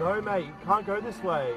No, mate, you can't go this way.